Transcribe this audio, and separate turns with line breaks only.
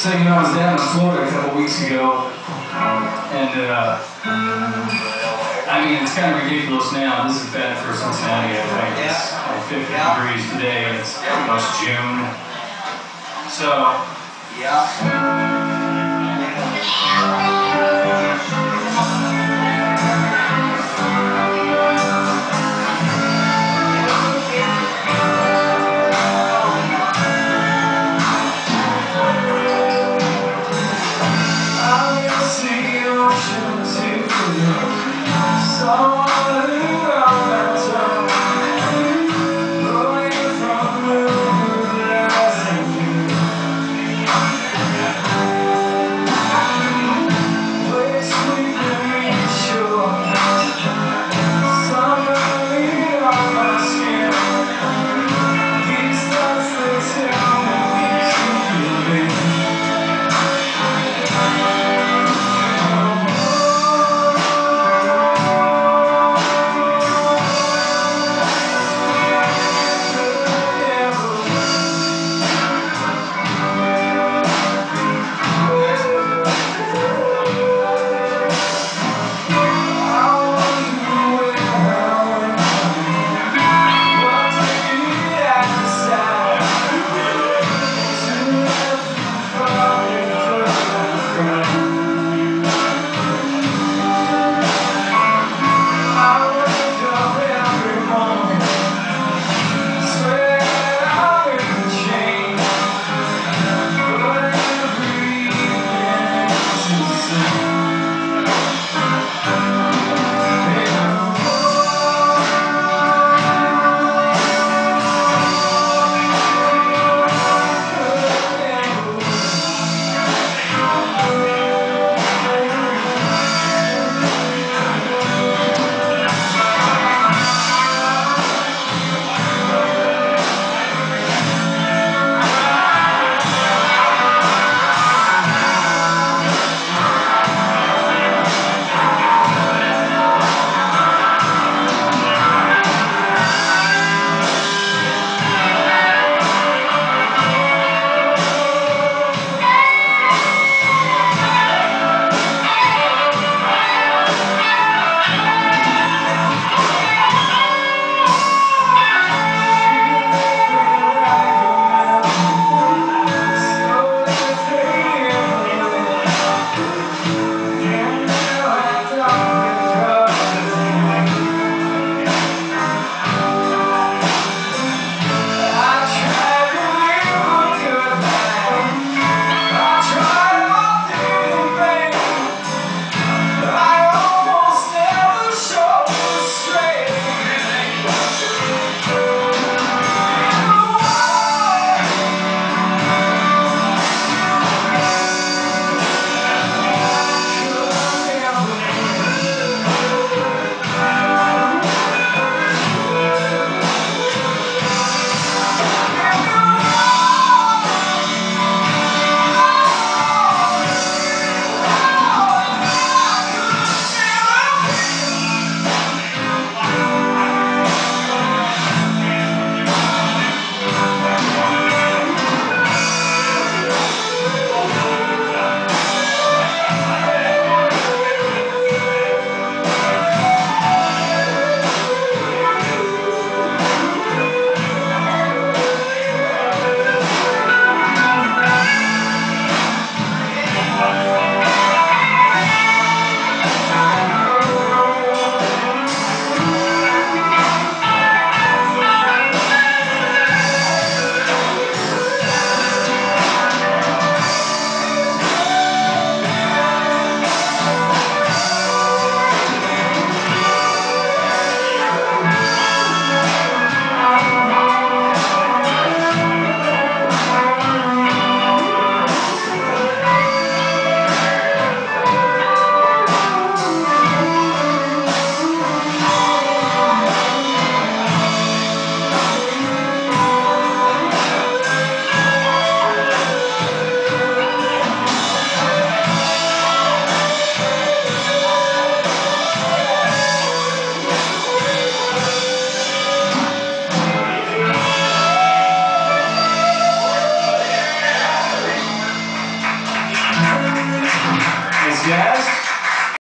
So, you know, I was down in Florida a couple weeks ago, um, and, uh, I mean, it's kind of ridiculous now. This is bad for Cincinnati, I think. It's like 50 degrees today, and it's almost June. So,
Yeah.